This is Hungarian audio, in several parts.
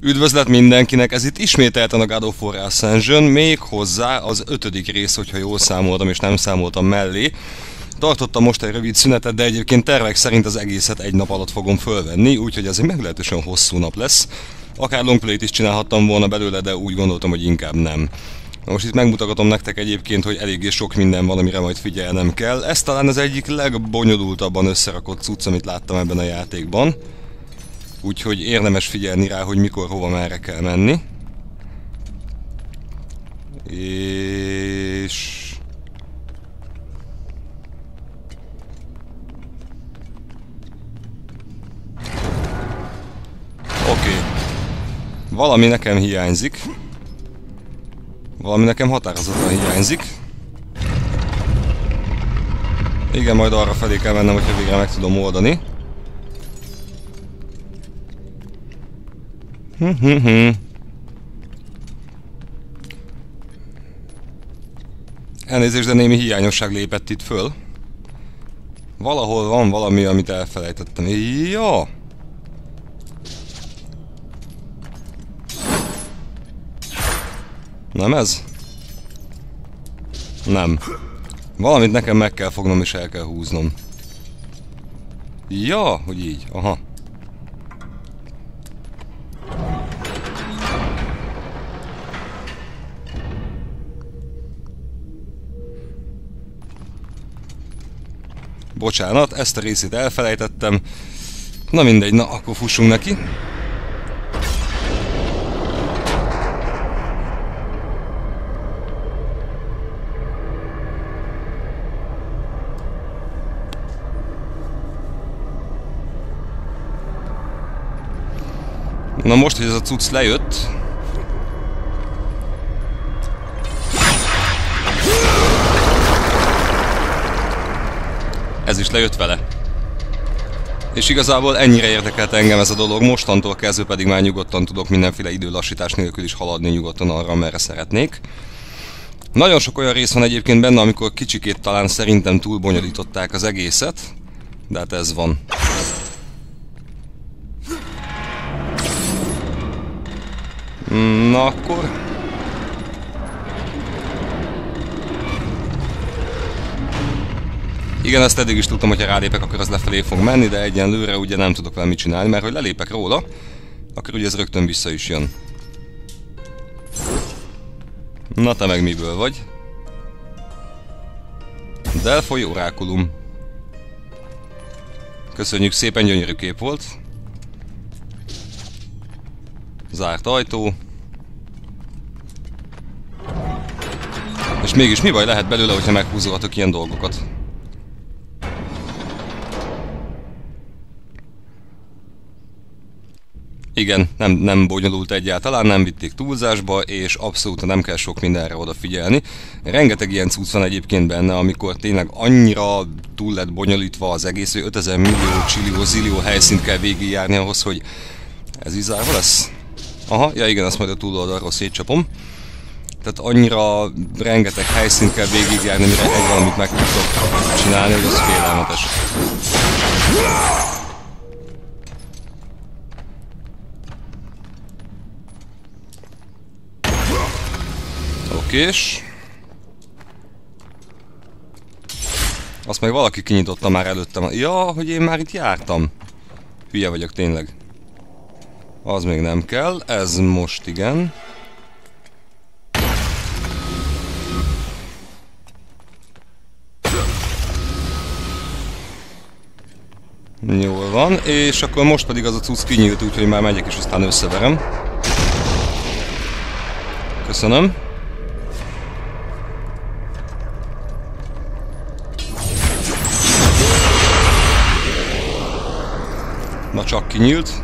Üdvözlet mindenkinek, ez itt ismételten a God of War Ascension, még hozzá az ötödik rész, hogyha jól számoltam és nem számoltam mellé. Tartottam most egy rövid szünetet, de egyébként tervek szerint az egészet egy nap alatt fogom fölvenni, úgyhogy ez egy meglehetősen hosszú nap lesz. Akár longplay is csinálhattam volna belőle, de úgy gondoltam, hogy inkább nem. Na most itt megmutathatom nektek egyébként, hogy eléggé sok minden van, amire majd figyelnem kell. Ez talán az egyik legbonyolultabban összerakott cucc, amit láttam ebben a játékban úgyhogy érdemes figyelni rá, hogy mikor hova merre kell menni. És... Oké. Okay. Valami nekem hiányzik. Valami nekem határozottan hiányzik. Igen, majd arra felé kell mennem, hogyha végre meg tudom oldani. Elnézést, de némi hiányosság lépett itt föl. Valahol van valami, amit elfelejtettem. Ja! Nem ez? Nem. Valamit nekem meg kell fognom és el kell húznom. Ja, hogy így. Aha. Bocsánat, ezt a részét elfelejtettem. Na mindegy, na akkor fussunk neki. Na most, hogy ez a cucc lejött, ez is lejött vele. És igazából ennyire érdekelt engem ez a dolog, mostantól kezdve pedig már nyugodtan tudok mindenféle időlassítás nélkül is haladni nyugodtan arra, merre szeretnék. Nagyon sok olyan rész van egyébként benne, amikor kicsikét talán szerintem túlbonyolították az egészet, de hát ez van. Na akkor... Igen, ezt eddig is tudtam, hogy ha rálépek, akkor az lefelé fog menni, de egyenlőre ugye nem tudok vele mit csinálni, mert hogy lelépek róla, akkor ugye ez rögtön vissza is jön. Na te meg miből vagy? Delfoly orákulum. Köszönjük szépen, gyönyörű kép volt. Zárt ajtó. És mégis mi baj lehet belőle, hogyha meghúzogatok ilyen dolgokat? Igen, nem, nem bonyolult egyáltalán, nem vitték túlzásba, és abszolút nem kell sok mindenre odafigyelni. Rengeteg ilyen cucc van egyébként benne, amikor tényleg annyira túl lett bonyolítva az egész, hogy 5000 millió, csillió, zillió helyszínt kell végigjárni ahhoz, hogy ez így zárva lesz. Aha, ja igen, azt majd a túloldalról szétcsapom. Tehát annyira rengeteg helyszínt kell végigjárni, mire egy valamit meg tudok csinálni, hogy az félelmetes. Okés. Azt meg valaki kinyitotta már előttem. Ja, hogy én már itt jártam. Hülye vagyok tényleg. Az még nem kell. Ez most igen. Jól van, és akkor most pedig az a cucc kinyílt, úgyhogy már megyek és aztán összeverem. Köszönöm. Csak kinyílt.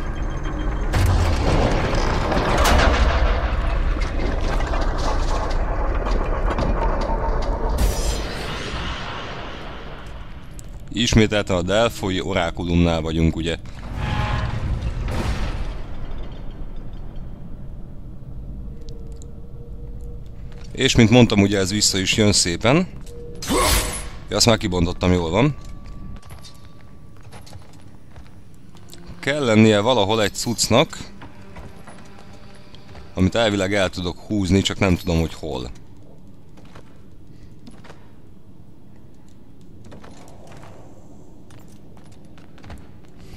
Ismételten a Delfoi orákulumnál vagyunk, ugye? És mint mondtam, ugye ez vissza is jön szépen. Ja, azt már kibontottam, jól van. Kell lennie valahol egy cuccnak. Amit elvileg el tudok húzni, csak nem tudom, hogy hol.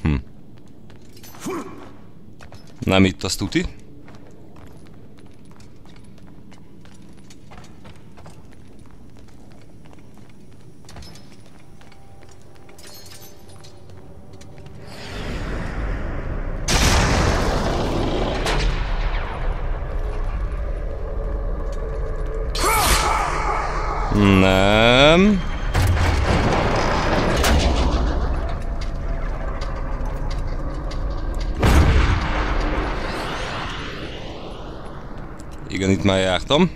Hm. Nem itt azt tuti. Nem. Már jártam.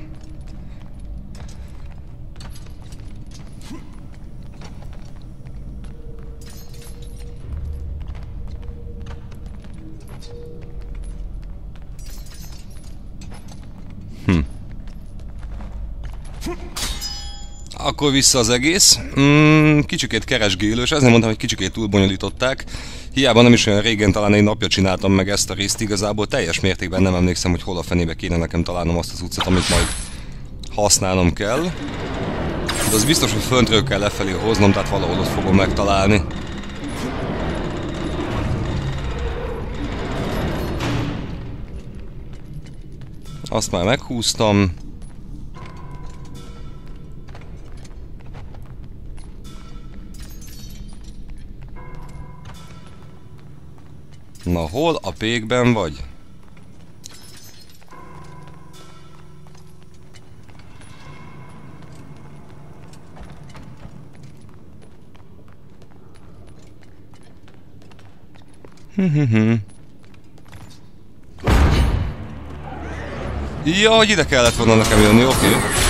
Akkor vissza az egész. Mm, kicsikét keresgélős, ezért mondtam, hogy kicsikét túlbonyolították. Hiába nem is olyan régen, talán egy napja csináltam meg ezt a részt, igazából teljes mértékben nem emlékszem, hogy hol a fenébe kéne nekem találnom azt az utcát, amit majd használnom kell. De az biztos, hogy föntről kell lefelé hoznom, tehát valahol ott fogom megtalálni. Azt már meghúztam. Na, hol a pékben vagy? ja, hogy ide kellett volna nekem jönni, oké. Okay.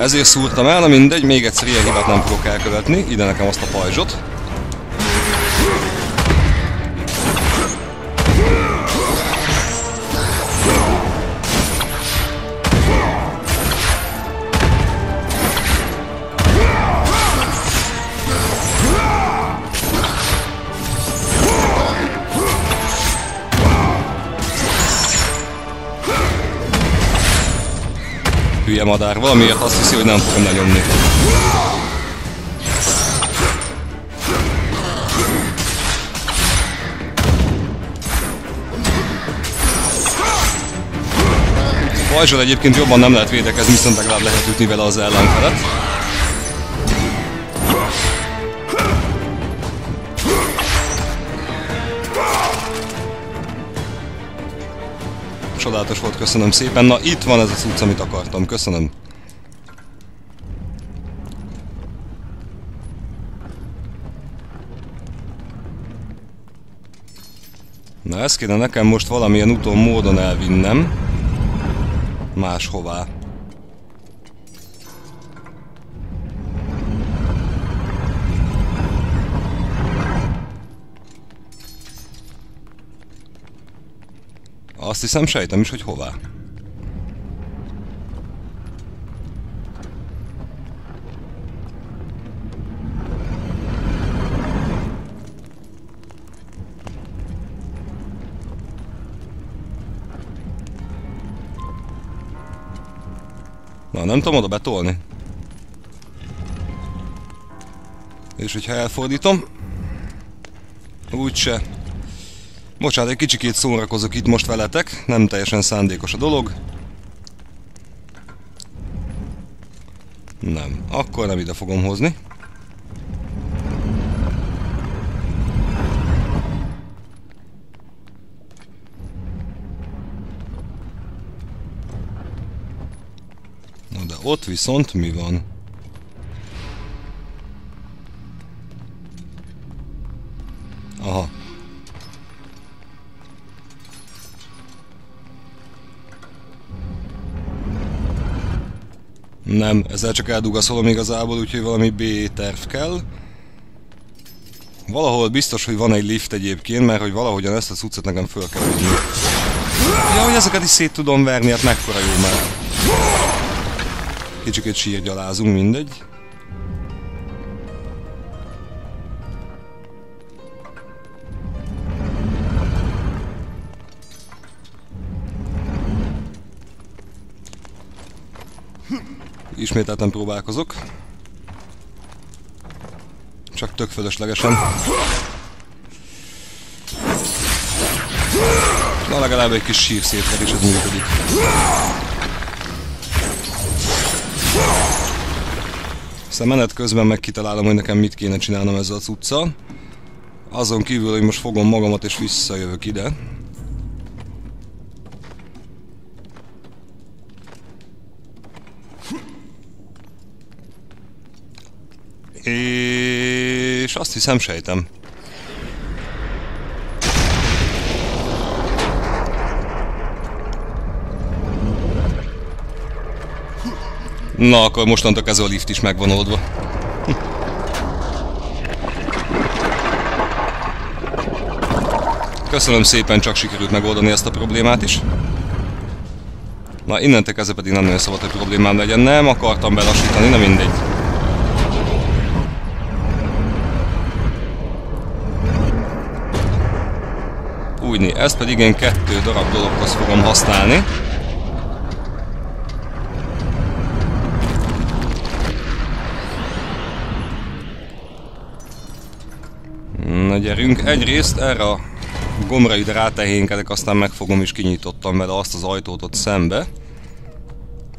Ezért szúrtam el, na mindegy, még egyszer ilyen hibát nem fogok elkövetni. Ide nekem azt a pajzsot. Madár. Valamiért azt hiszi, hogy nem fogom lenyomni. Pajzsal egyébként jobban nem lehet védekezni, viszont legalább lehet ütni vele az ellenfelet. Csodálatos volt, köszönöm szépen. Na, itt van ez a cucc, amit akartam. Köszönöm. Na, ezt kéne nekem most valamilyen úton, módon elvinnem. Máshová. Azt hiszem sejtem is, hogy hová. Na, nem tudom oda betolni. És hogyha elfordítom, úgyse. Bocsánat, egy kicsikét szórakozok itt most veletek, nem teljesen szándékos a dolog. Nem, akkor nem ide fogom hozni. Na de ott viszont mi van? Nem, ezzel csak eldugaszolom igazából, úgyhogy valami B-terv kell. Valahol biztos, hogy van egy lift egyébként, mert hogy valahogyan ezt a cuccot nekem föl kell vinni. Ja, hogy ezeket is szét tudom verni, hát mekkora jó már. Kicsikét sírgyalázunk, mindegy. Ismételten próbálkozok. Csak tök fölöslegesen. Na legalább egy kis sír szétred és ez működik. Aztán menet közben meg kitalálom, hogy nekem mit kéne csinálnom ezzel a cuccal. Azon kívül, hogy most fogom magamat és visszajövök ide. És azt hiszem sejtem. Na, akkor mostantól ez a lift is megvan oldva. Köszönöm szépen, csak sikerült megoldani ezt a problémát is. Na, innentől kezdve pedig nem nagyon szabad, hogy problémám legyen. Nem akartam belassítani, nem mindegy. Úgyni, ezt pedig én kettő darab dologhoz fogom használni. Na gyerünk, egyrészt erre a gombra ide rátehénkedek, aztán megfogom és kinyitottam vele azt az ajtót ott szembe.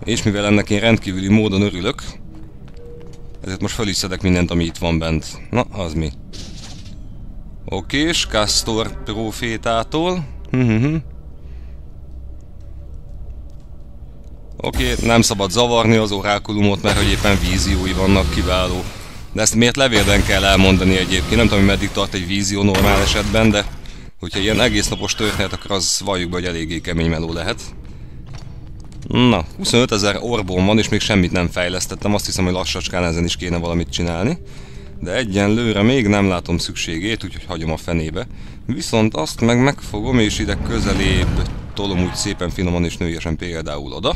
És mivel ennek én rendkívüli módon örülök, ezért most fel is szedek mindent, ami itt van bent. Na, az mi? Oké, és Castor profétától. Mhm. Oké, nem szabad zavarni az orákulumot, mert hogy éppen víziói vannak kiváló. De ezt miért levélben kell elmondani egyébként? Nem tudom, hogy meddig tart egy vízió normál esetben, de hogyha ilyen egész napos történet, akkor az valljuk be, hogy eléggé kemény meló lehet. Na, 25 ezer orbon van, és még semmit nem fejlesztettem. Azt hiszem, hogy lassacskán ezen is kéne valamit csinálni. De egyenlőre még nem látom szükségét, úgyhogy hagyom a fenébe. Viszont azt meg megfogom, és ide közelébb tolom úgy szépen finoman és nőjesen például oda.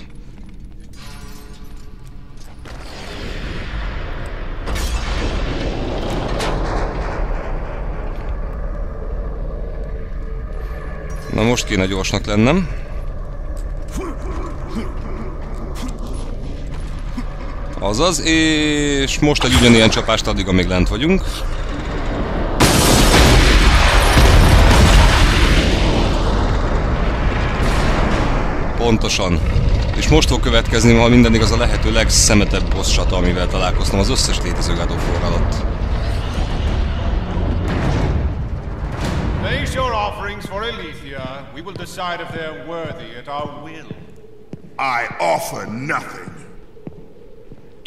Na most kéne gyorsnak lennem. Azaz, és most egy ugyanilyen csapást addig, amíg lent vagyunk. Pontosan. És most fog következni, ha minden igaz, a lehető legszemetebb boss csata, amivel találkoztam az összes létező God alatt. Place your offerings for Aletheia. We will decide if they're worthy at our will. I offer nothing.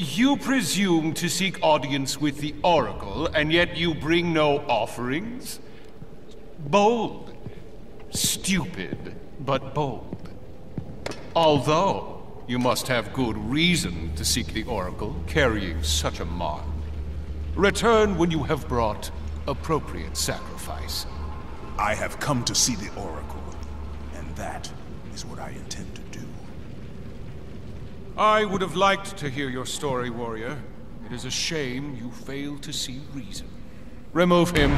You presume to seek audience with the Oracle, and yet you bring no offerings? Bold. Stupid, but bold. Although, you must have good reason to seek the Oracle, carrying such a mark. Return when you have brought appropriate sacrifice. I have come to see the Oracle, and that is what I intend. I would have liked to hear your story, warrior. It is a shame you fail to see reason. Remove him.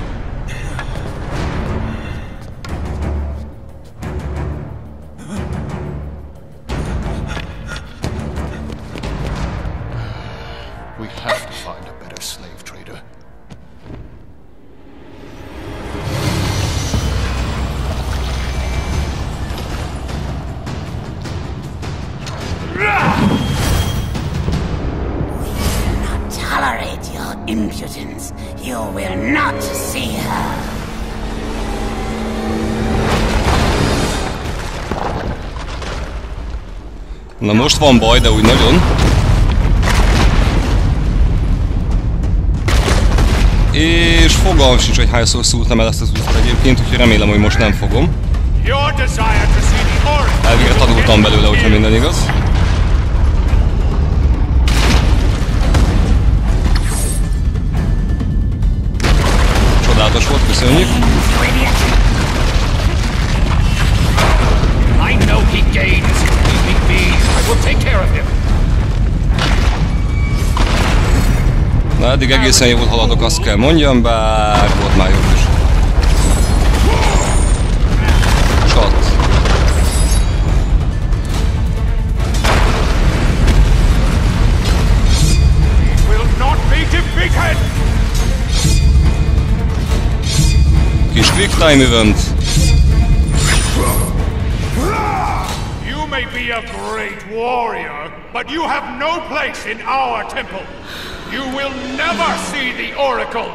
Most van baj, de úgy nagyon. És fogalmam sincs, hogy hányszor szúrtam el ezt az útot egyébként, úgyhogy remélem, hogy most nem fogom. Elvégre tanultam belőle, hogyha minden igaz. Csodálatos volt, köszönjük. I know he gains. Na, eddig egészen jól haladok, azt kell mondjam, bár volt már jobb is. Csat. Kis quick time event. Be a great warrior, but you have no place in our temple. You will never see the Oracle.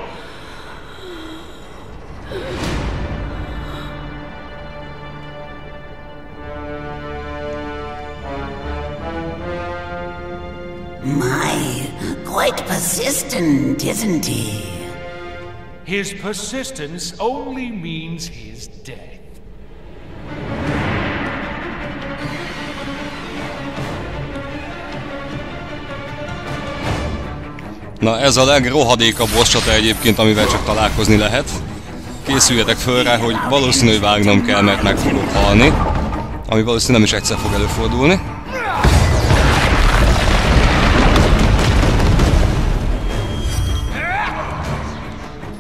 My, quite persistent, isn't he? His persistence only means his death. Na ez a legrohadékabb boss csata egyébként, amivel csak találkozni lehet. Készüljetek föl rá, hogy valószínű, hogy vágnom kell, mert meg fogok halni. Ami valószínű nem is egyszer fog előfordulni.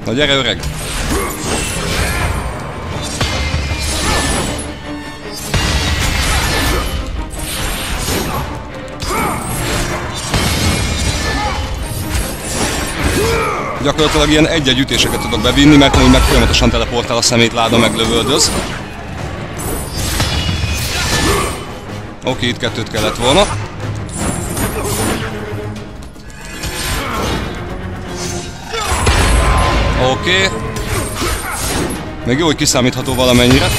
Na gyere öreg! Gyakorlatilag ilyen egy-egy ütéseket tudok bevinni, mert úgy meg folyamatosan teleportál a szemétláda, meg lövöldöz. Oké, itt kettőt kellett volna. Oké. Még jó, hogy kiszámítható valamennyire.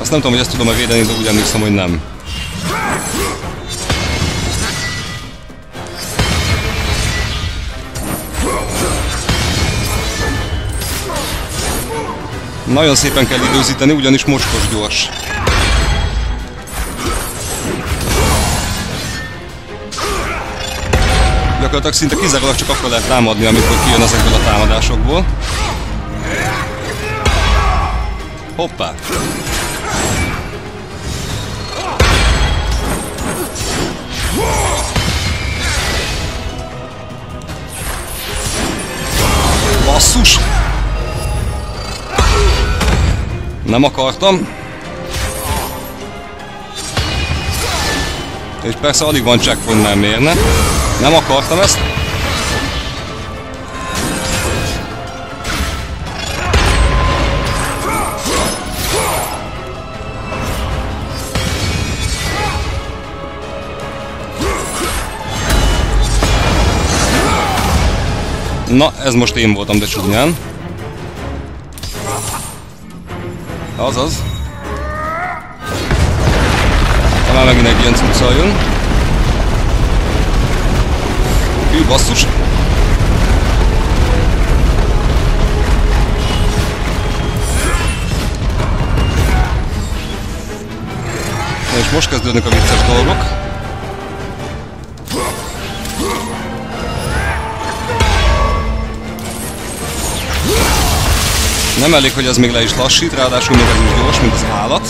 Azt nem tudom, hogy ezt tudom-e védeni, de úgy emlékszem, hogy nem. Nagyon szépen kell időzíteni, ugyanis mocskos gyors. Gyakorlatilag szinte kizárólag csak akkor lehet támadni, amikor kijön ezekből a támadásokból. Hoppá! Basszus! Nem akartam. És persze alig van checkpoint, nem mérne. Nem akartam ezt. Na, ez most én voltam, de csúnyán. Azaz. Talán megint egy ilyen cuccal jön. Hű, basszus. Na és most kezdődnek a vicces dolgok. Nem elég, hogy ez még le is lassít, ráadásul még ez is gyors, mint az állat.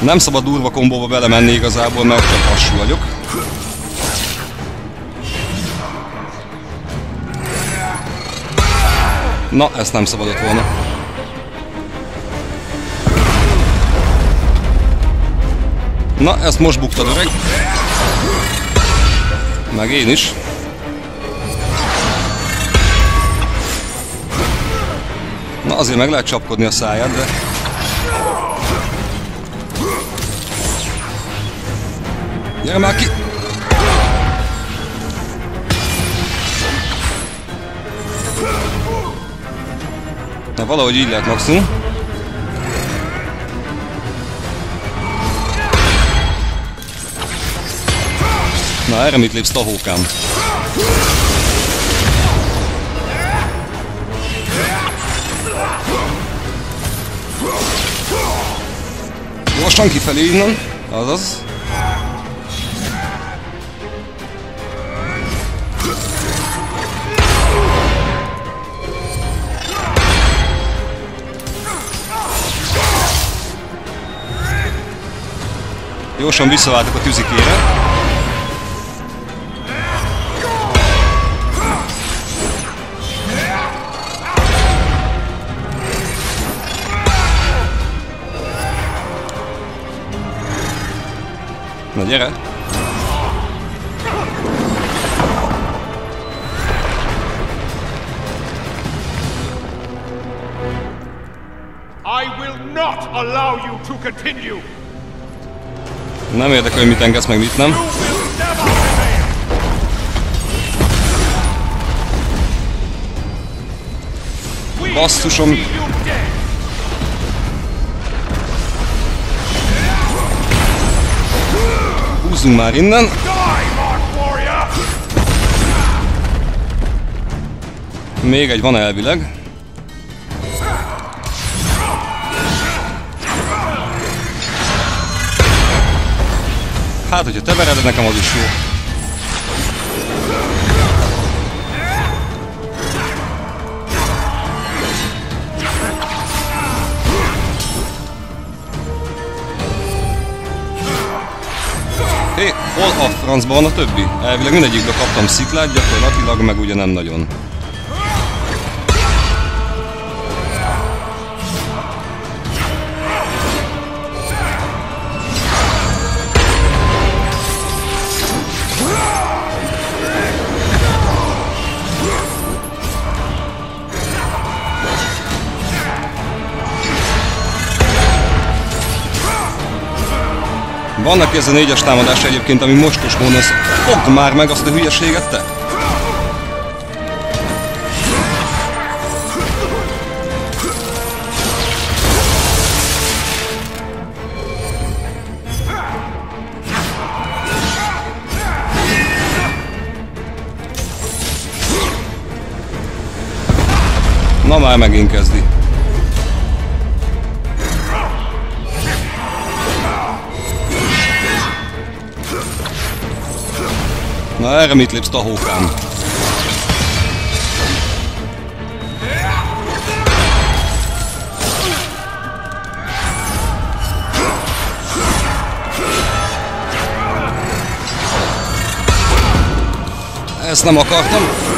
Nem szabad durva kombóba belemenni igazából, mert csak lassú vagyok. Na, ezt nem szabadott volna. Na, ezt most buktad öreg. Meg én is. Na, azért meg lehet csapkodni a száját, de... Gyere már ki! Na, valahogy így lehet maximum. Na, erre mit lépsz, tahókám? Gyorsan kifelé innen, azaz. Gyorsan visszaváltok a tüzikére. Na gyere! I will not allow you to continue. Nem érdekel, hogy mit engedsz meg, mit nem. Basszusom. Húzzunk már innen! Még egy van elvileg. Hát, hogyha te vered, nekem az is jó. Hol a francban van a többi? Elvileg mindegyikből kaptam sziklát, gyakorlatilag meg ugye nem nagyon. Vannak ez a négyes támadás egyébként, ami mostos mónusz. Fogd már meg azt a hülyeséget, te! Na már megint kezdi. Na erre mit lépsz, tahókám? Ezt nem akartam.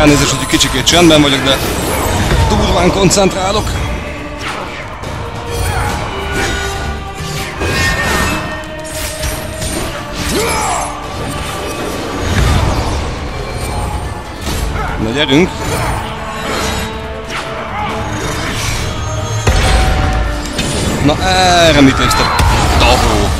Elnézést, hogy kicsikét csendben vagyok, de durván koncentrálok. Na gyerünk! Na erre mit te tahó?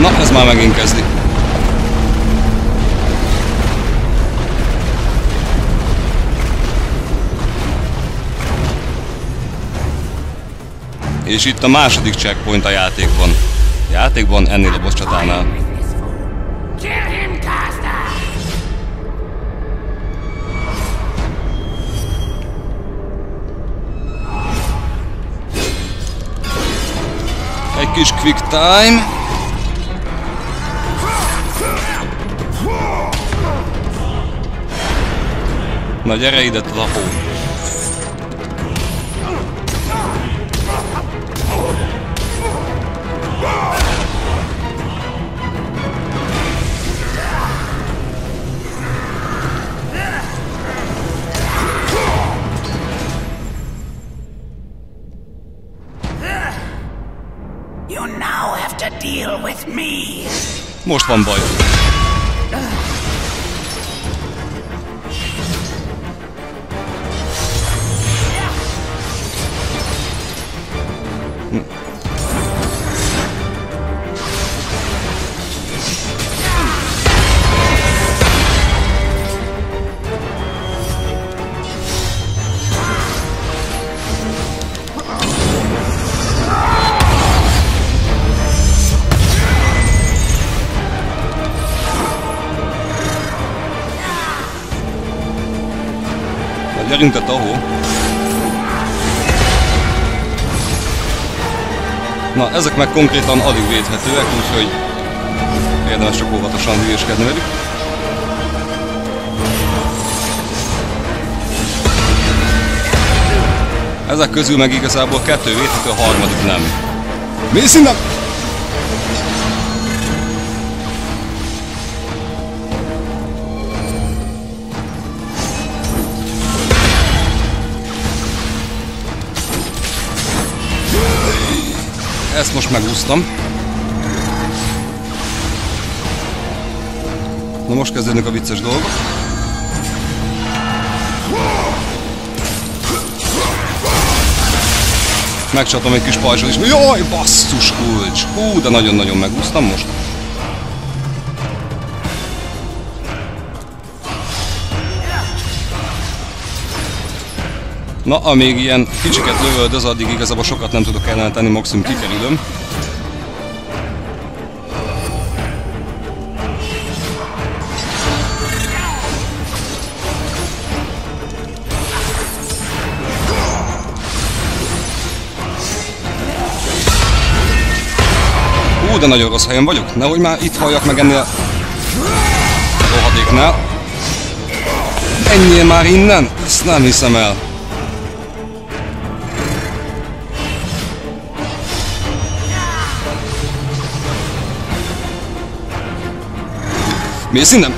Na, ez már megint kezdi. És itt a második checkpoint a játékban. Játékban ennél a boss csatánál. Egy kis quick time. Na gyere ide, tahó. You now have to deal with me. Most van baj. Te tahó. Na, ezek meg konkrétan alig védhetőek, úgyhogy érdemes csak óvatosan hülyéskedni velük. Ezek közül meg igazából kettő védhető, a harmadik nem. Mész! Most megúsztam. Na most kezdődnek a vicces dolgok. Megcsatom egy kis pajzsot is. Jaj, basszus kulcs! Hú, de nagyon-nagyon megúsztam most. Na, amíg ilyen kicsiket lövöldöz, addig igazából sokat nem tudok ellene tenni, maximum kikerülöm. Hú, de nagyon rossz helyen vagyok. Nehogy már itt halljak meg ennél rohadéknál. Ennyien már innen? Ezt nem hiszem el. Mész innen?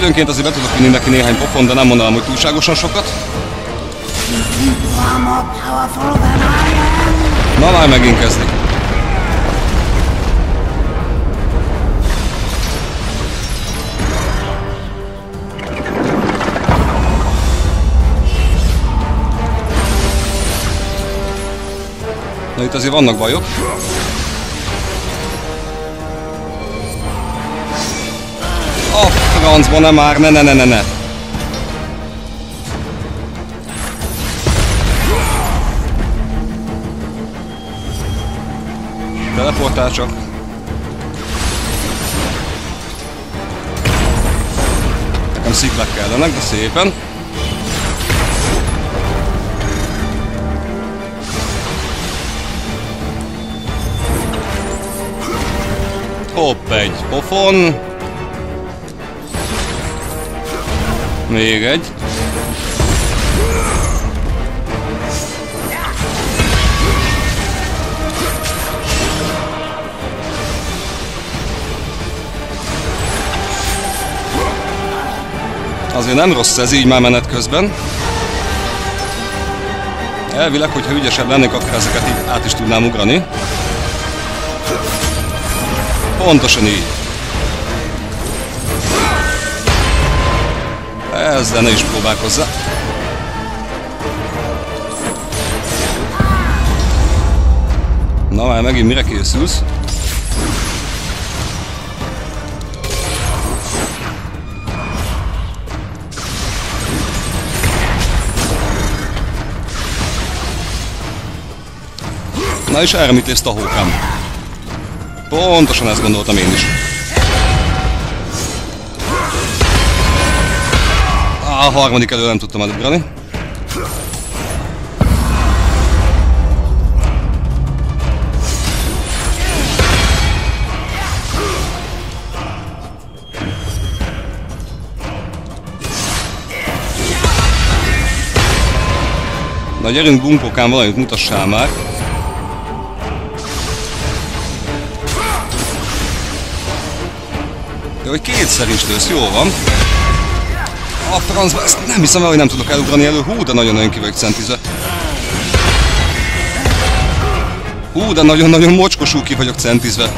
Időnként azért be tudok vinni neki néhány pofon, de nem mondanám, hogy túlságosan sokat. Na már megint kezdik. Na itt azért vannak bajok. Francba, ne már, ne, ne, ne, ne, ne. Teleportál csak. Nekem sziklák kellenek, de szépen. Hopp, egy pofon. Még egy. Azért nem rossz ez így már menet közben. Elvileg, hogyha ügyesebb lennék, akkor ezeket így át is tudnám ugrani. Pontosan így. Ezzel ne is próbálkozzá. Na már megint mire készülsz? Na és erre mit a hókám? Pontosan ezt gondoltam én is. A harmadik elő nem tudtam elugrani. Na gyerünk bunkokán valamit mutassál már. De hogy kétszer is lősz, jó van. A francba, ezt nem hiszem el, hogy nem tudok elugrani elő. Hú, de nagyon-nagyon ki vagyok centizve. Hú, de nagyon-nagyon mocskosú ki vagyok centizve.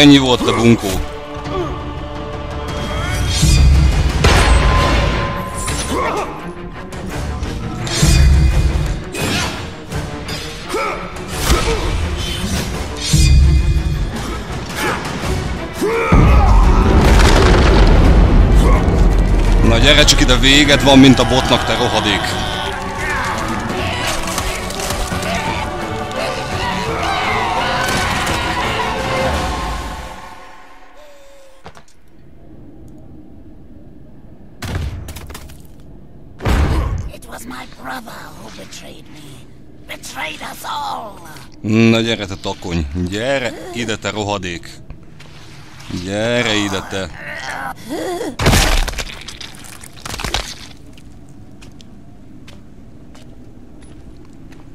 Ennyi volt a bunkó. Na gyere csak ide, véged van, mint a botnak, te rohadék! Na gyere te takony, gyere ide te rohadék! Gyere ide te!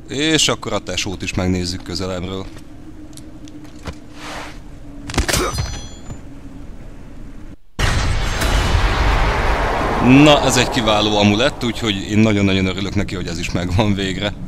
És akkor a tesót is megnézzük közelebbről. Na, ez egy kiváló amulett, úgyhogy én nagyon-nagyon örülök neki, hogy ez is megvan végre.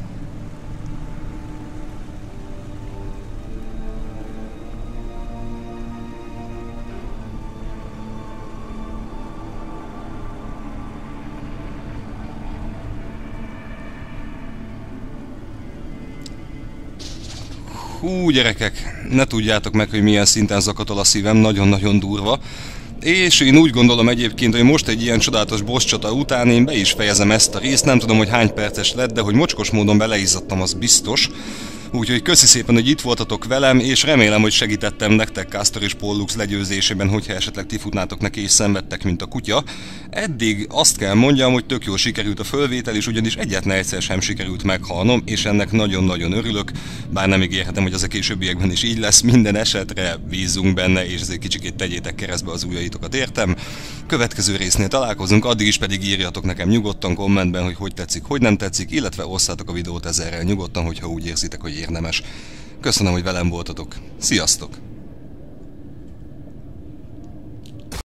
Hú, gyerekek, ne tudjátok meg, hogy milyen szinten zakatol a szívem, nagyon-nagyon durva. És én úgy gondolom egyébként, hogy most egy ilyen csodálatos boss csata után én be is fejezem ezt a részt, nem tudom, hogy hány perces lett, de hogy mocskos módon beleizzadtam, az biztos. Úgyhogy köszi szépen, hogy itt voltatok velem, és remélem, hogy segítettem nektek Castor és Pollux legyőzésében, hogyha esetleg ti futnátok neki és szenvedtek, mint a kutya. Eddig azt kell mondjam, hogy tök jól sikerült a fölvétel, és ugyanis egyetlen egyszer sem sikerült meghalnom, és ennek nagyon-nagyon örülök, bár nem ígérhetem, hogy az a későbbiekben is így lesz, minden esetre bízunk benne, és ezért kicsikét tegyétek keresztbe az ujjaitokat, értem? Következő résznél találkozunk, addig is pedig írjatok nekem nyugodtan kommentben, hogy hogy tetszik, hogy nem tetszik, illetve osszátok a videót ezerrel nyugodtan, hogyha úgy érzitek, hogy érdemes. Köszönöm, hogy velem voltatok. Sziasztok!